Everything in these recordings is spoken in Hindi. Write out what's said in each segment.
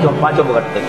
पाँचों पाँचों पकड़ते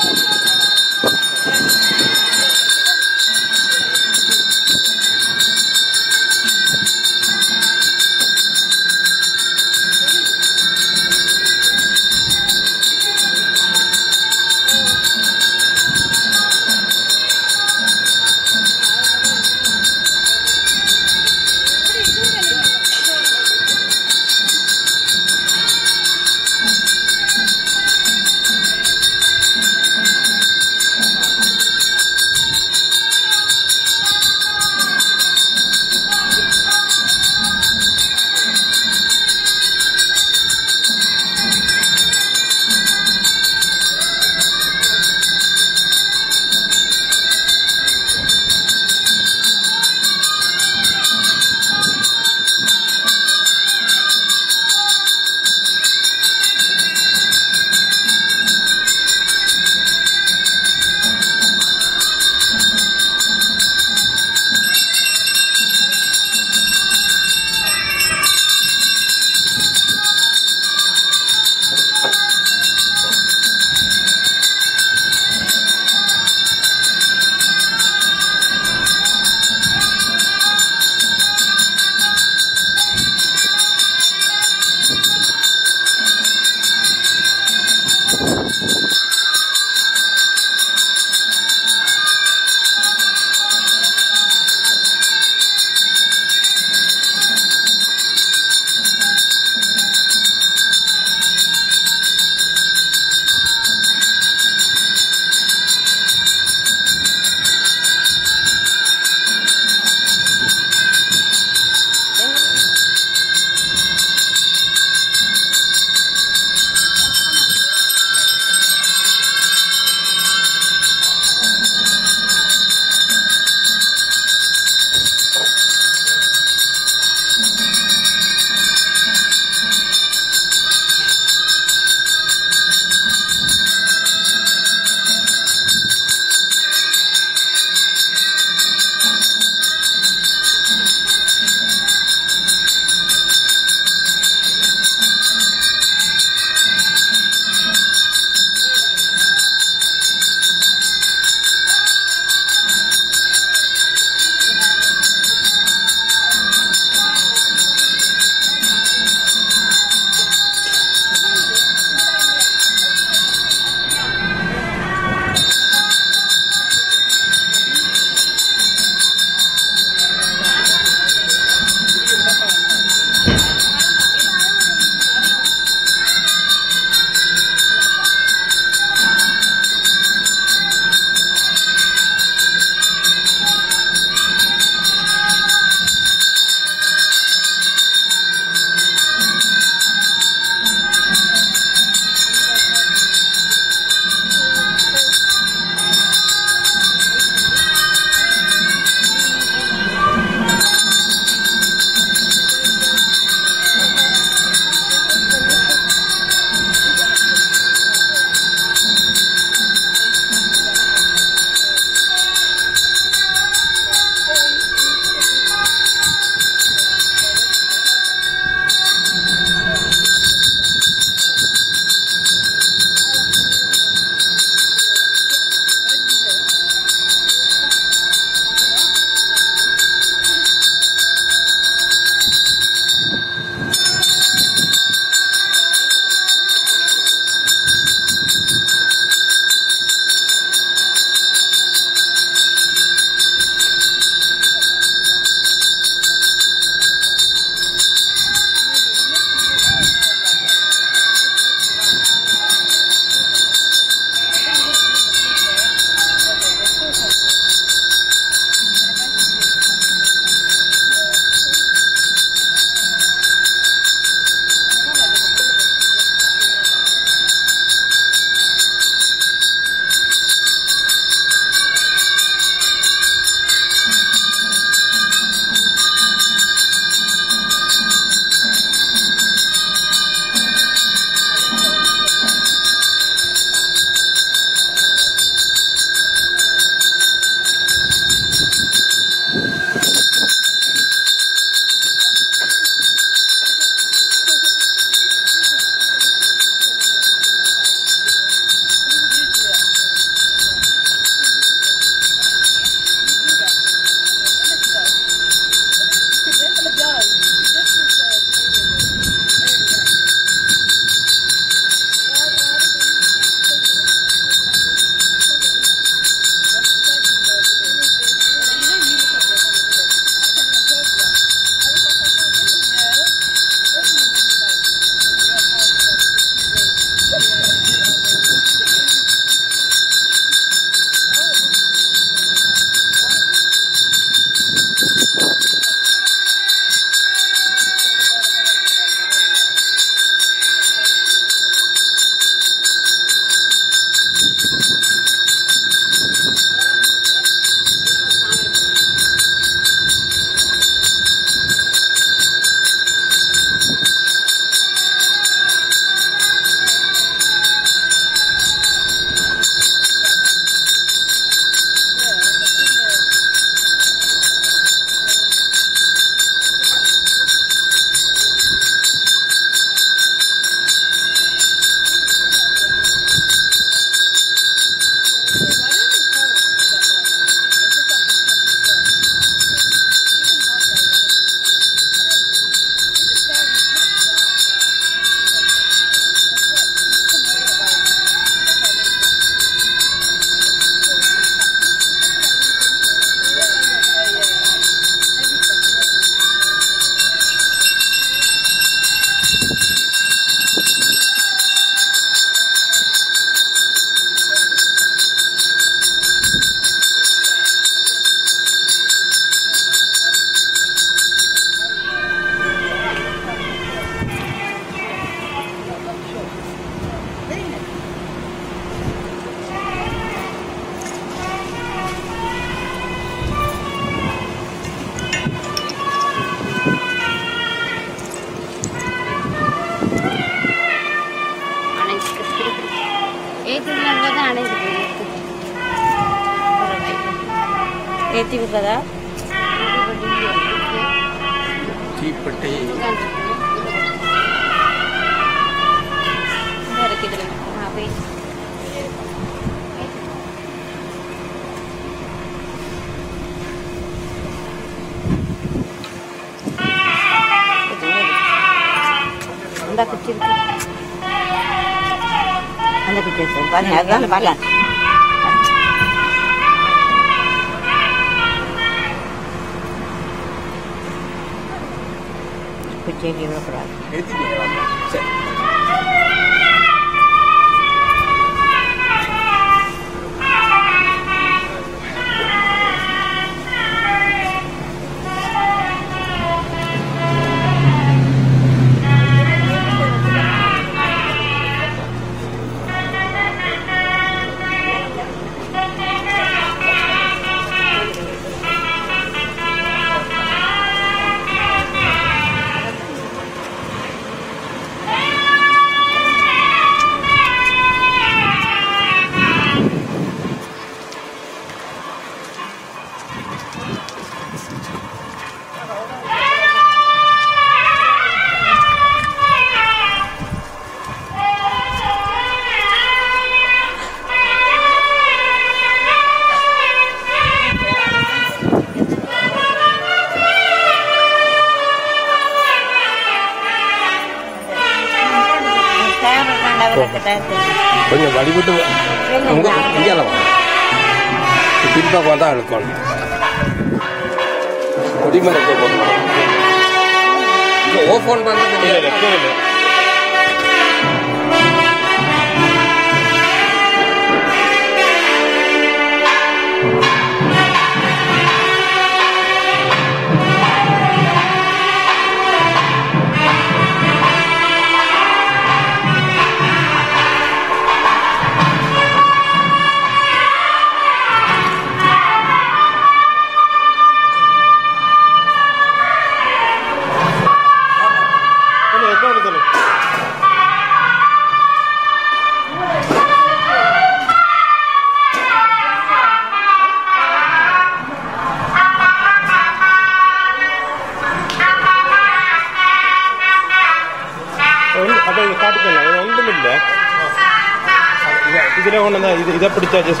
читать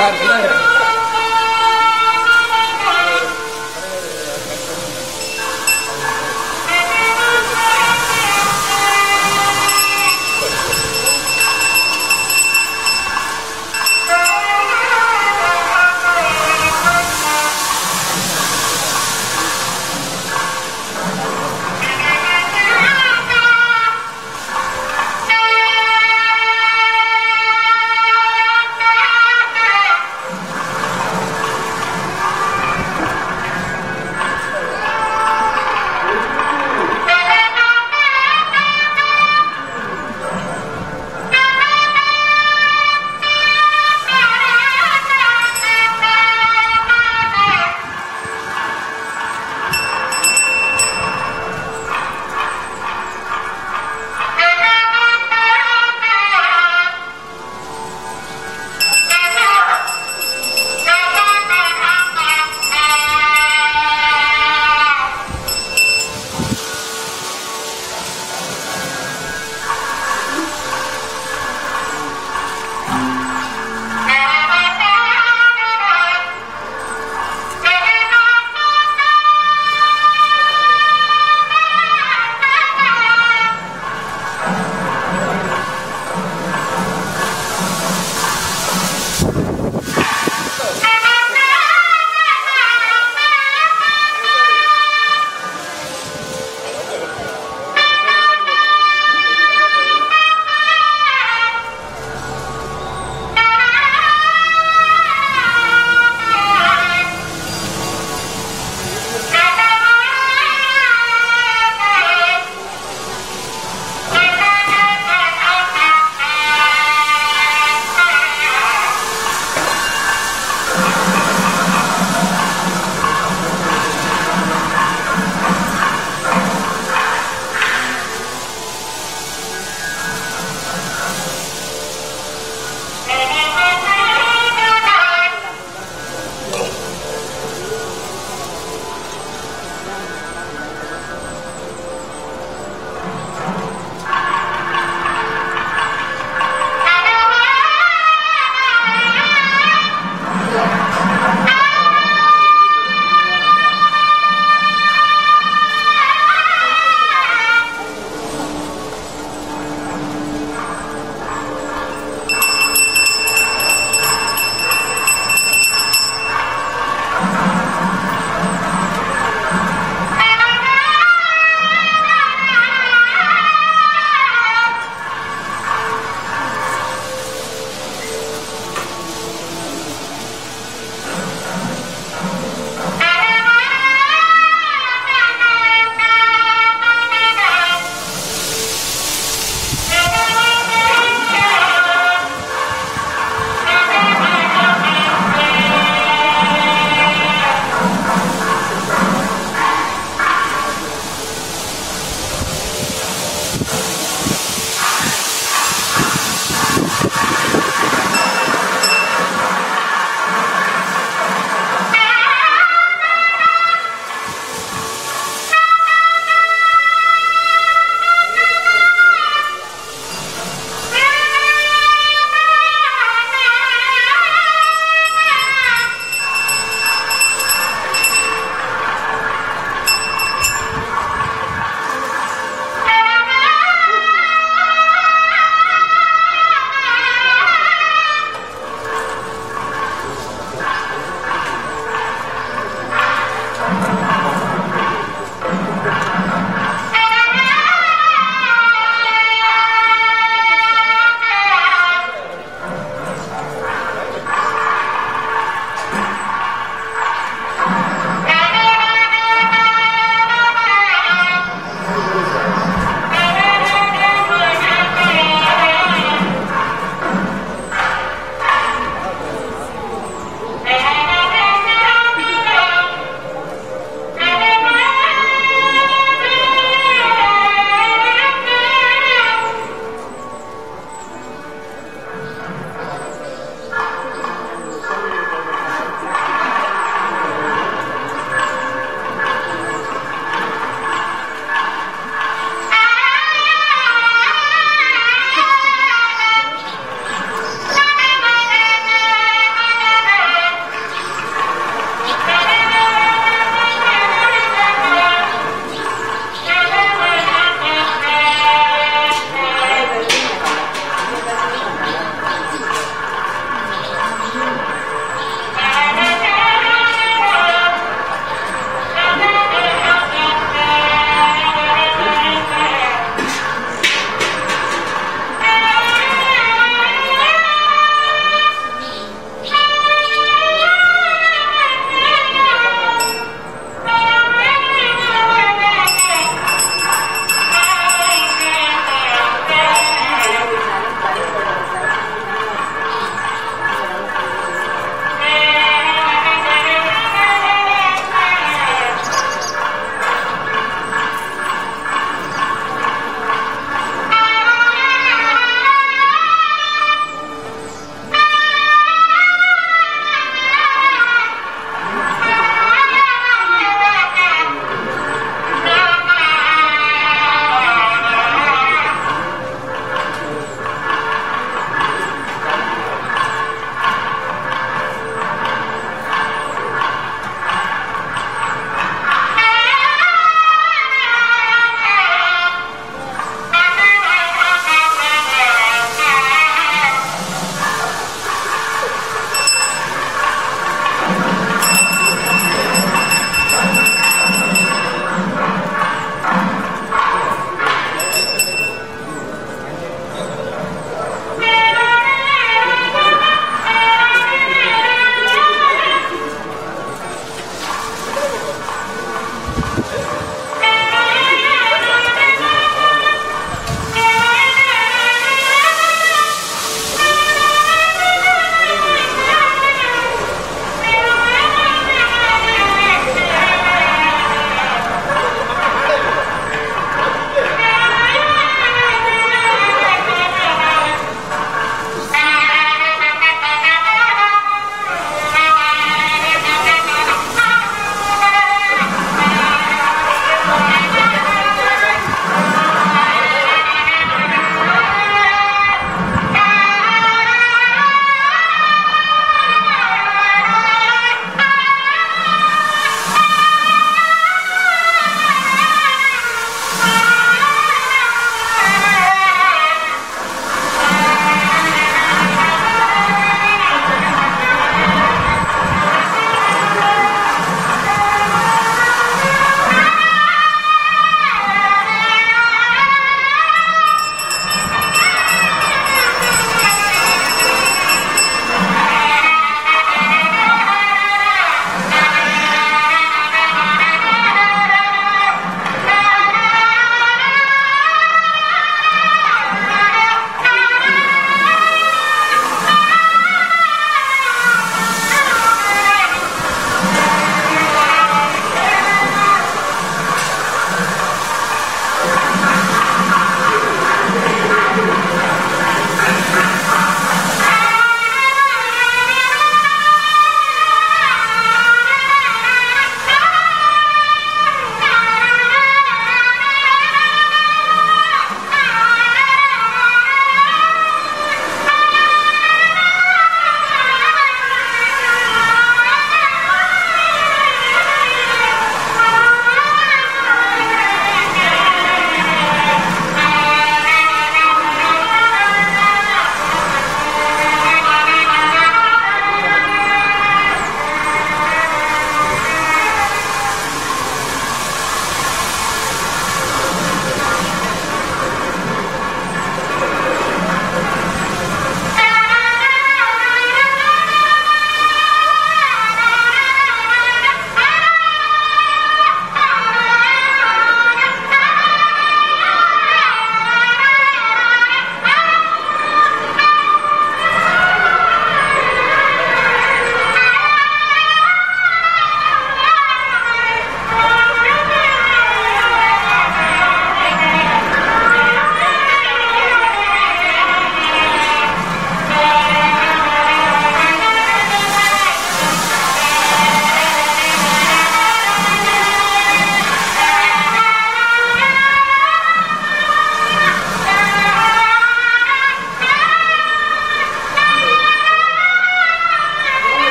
Caralho.